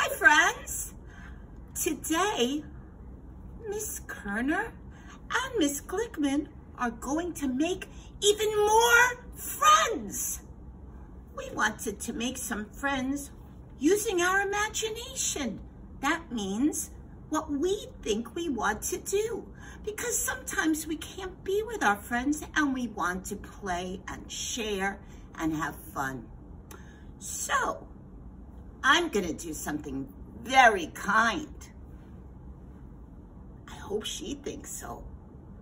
Hi, friends. Today, Miss Kerner and Miss Glickman are going to make even more friends. We wanted to make some friends using our imagination. That means what we think we want to do. Because sometimes we can't be with our friends and we want to play and share and have fun. So, I'm gonna do something very kind. I hope she thinks so.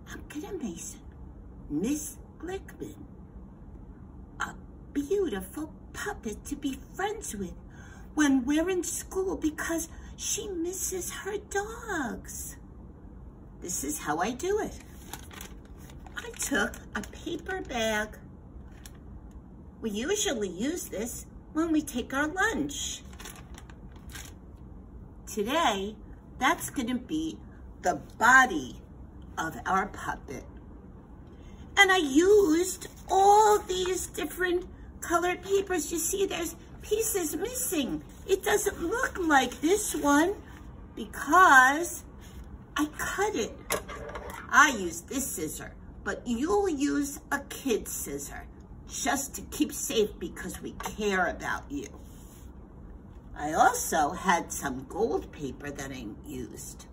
I'm gonna make Miss Glickman a beautiful puppet to be friends with when we're in school because she misses her dogs. This is how I do it. I took a paper bag. We usually use this when we take our lunch. Today, that's gonna be the body of our puppet. And I used all these different colored papers. You see, there's pieces missing. It doesn't look like this one because I cut it. I use this scissor, but you'll use a kid scissor just to keep safe because we care about you. I also had some gold paper that I used,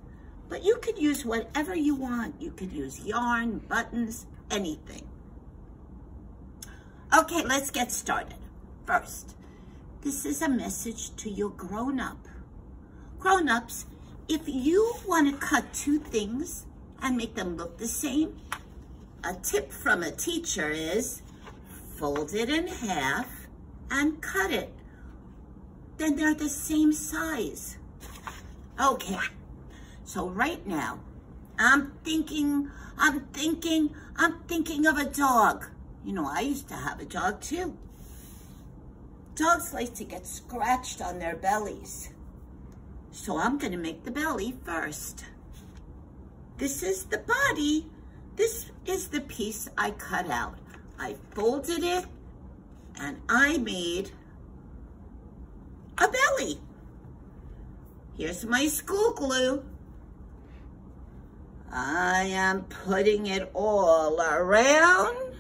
but you could use whatever you want. You could use yarn, buttons, anything. Okay, let's get started. First, this is a message to your grown-up. Grown-ups, if you want to cut two things and make them look the same, a tip from a teacher is fold it in half and cut it. Then they're the same size. Okay, so right now, I'm thinking, I'm thinking, I'm thinking of a dog. You know, I used to have a dog too. Dogs like to get scratched on their bellies. So I'm gonna make the belly first. This is the body. This is the piece I cut out. I folded it and I made a belly. Here's my school glue. I am putting it all around.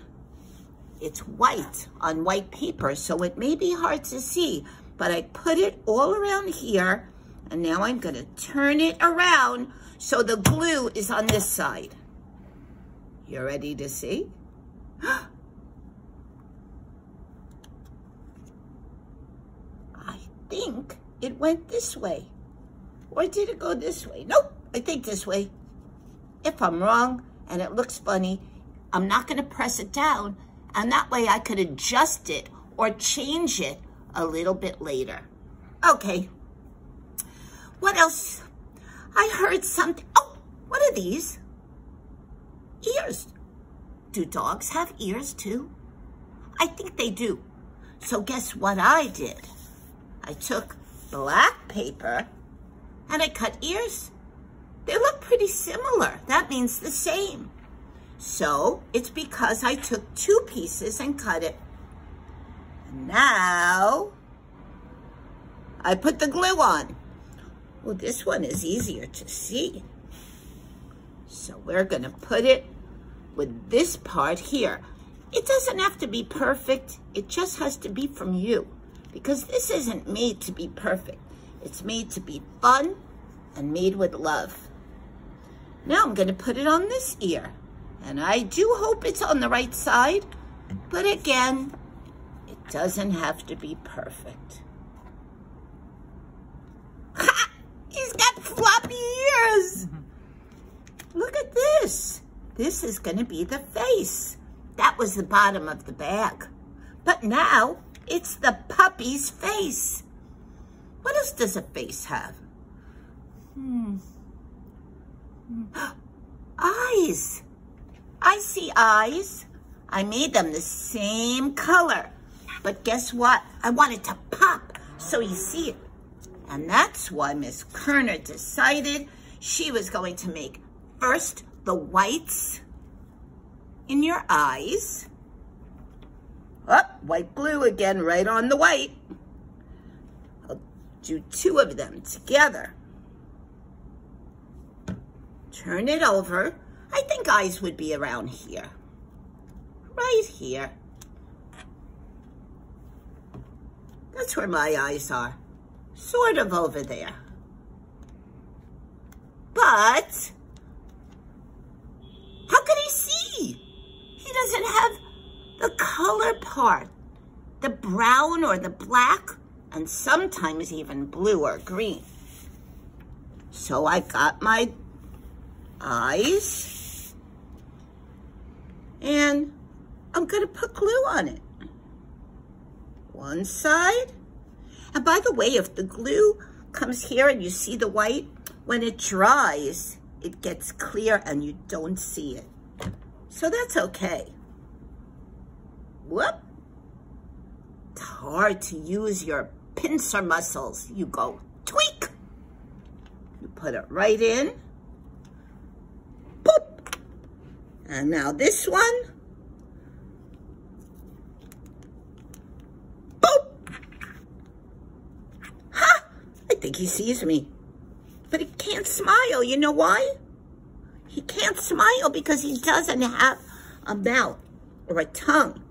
It's white on white paper, so it may be hard to see, but I put it all around here, and now I'm gonna turn it around so the glue is on this side. You ready to see? think it went this way. Or did it go this way? Nope, I think this way. If I'm wrong and it looks funny, I'm not gonna press it down and that way I could adjust it or change it a little bit later. Okay. What else? I heard something. Oh, what are these? Ears. Do dogs have ears too? I think they do. So guess what I did? I took black paper and I cut ears. They look pretty similar. That means the same. So it's because I took two pieces and cut it. Now, I put the glue on. Well, this one is easier to see. So we're gonna put it with this part here. It doesn't have to be perfect. It just has to be from you because this isn't made to be perfect. It's made to be fun and made with love. Now I'm gonna put it on this ear. And I do hope it's on the right side, but again, it doesn't have to be perfect. Ha! He's got floppy ears! Look at this. This is gonna be the face. That was the bottom of the bag. But now, it's the puppy's face. What else does a face have? Hmm. Eyes. I see eyes. I made them the same color. But guess what? I wanted to pop so you see it. And that's why Miss Kerner decided she was going to make first the whites in your eyes. Oh, white glue again right on the white. I'll do two of them together. Turn it over. I think eyes would be around here. Right here. That's where my eyes are. Sort of over there. But, how could he see? He doesn't have the color The brown or the black, and sometimes even blue or green. So I got my eyes, and I'm gonna put glue on it. One side, and by the way, if the glue comes here and you see the white, when it dries, it gets clear and you don't see it. So that's okay. Whoop. It's hard to use your pincer muscles. You go tweak. You put it right in. Boop. And now this one. Boop. Ha! I think he sees me but he can't smile. You know why? He can't smile because he doesn't have a mouth or a tongue.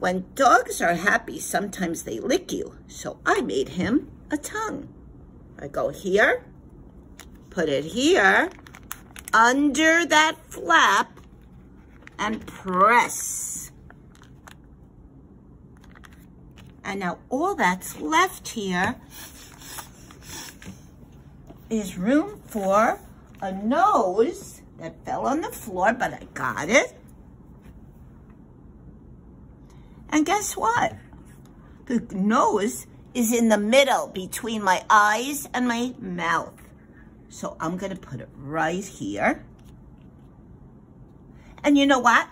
When dogs are happy, sometimes they lick you. So I made him a tongue. I go here, put it here, under that flap, and press. And now all that's left here is room for a nose that fell on the floor, but I got it. And guess what? The nose is in the middle between my eyes and my mouth. So I'm going to put it right here. And you know what?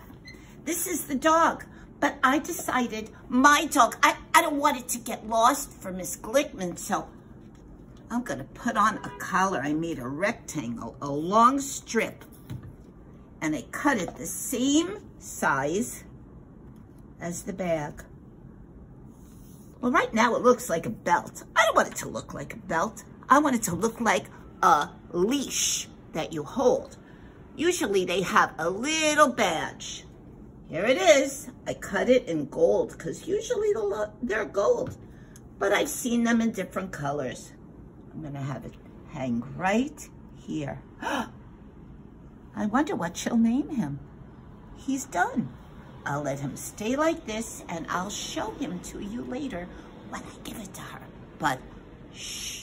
This is the dog. But I decided my dog, I, I don't want it to get lost for Miss Glickman. So I'm going to put on a collar. I made a rectangle, a long strip, and I cut it the same size as the bag. Well, right now it looks like a belt. I don't want it to look like a belt. I want it to look like a leash that you hold. Usually they have a little badge. Here it is. I cut it in gold because usually they're gold, but I've seen them in different colors. I'm going to have it hang right here. I wonder what she'll name him. He's done. I'll let him stay like this and I'll show him to you later when I give it to her. But shh,